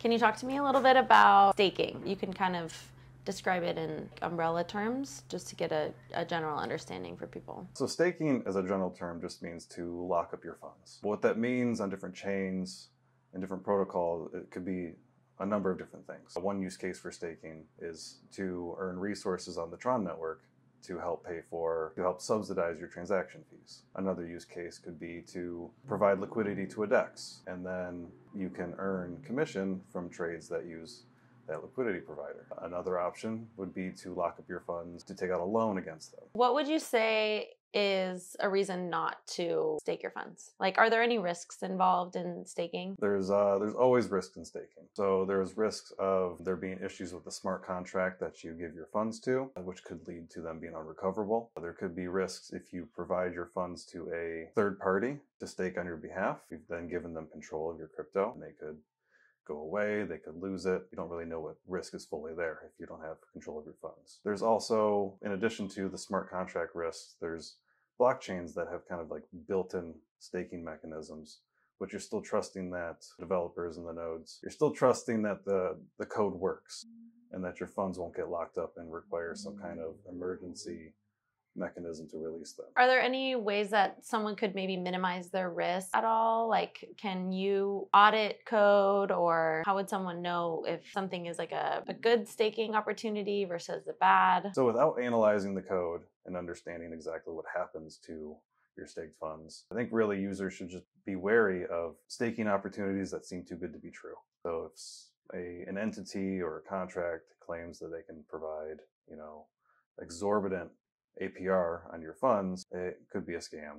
Can you talk to me a little bit about staking? You can kind of describe it in umbrella terms just to get a, a, general understanding for people. So, staking as a general term just means to lock up your funds. What that means on different chains and different protocols, it could be a number of different things. One use case for staking is to earn resources on the Tron network to help pay for, to help subsidize your transaction fees. Another use case could be to provide liquidity to a DEX, and then you can earn commission from trades that use that liquidity provider. Another option would be to lock up your funds to take out a loan against them. What would you say is a reason not to stake your funds? Like, are there any risks involved in staking? There's uh, there's always risks in staking. So there's risks of there being issues with the smart contract that you give your funds to, which could lead to them being unrecoverable. There could be risks if you provide your funds to a third party to stake on your behalf. You've then given them control of your crypto, and they could go away, they could lose it. You don't really know what risk is fully there if you don't have control of your funds. There's also, in addition to the smart contract risks, there's blockchains that have kind of like built in staking mechanisms, but you're still trusting that developers and the nodes, you're still trusting that the, the code works and that your funds won't get locked up and require some kind of emergency mechanism to release them. Are there any ways that someone could maybe minimize their risk at all? Like, can you audit code, or how would someone know if something is like a, a good staking opportunity versus a bad? So, without analyzing the code and understanding exactly what happens to your staked funds, I think really users should just be wary of staking opportunities that seem too good to be true. So, if a, an entity or a contract claims that they can provide, you know, exorbitant APR on your funds, it could be a scam.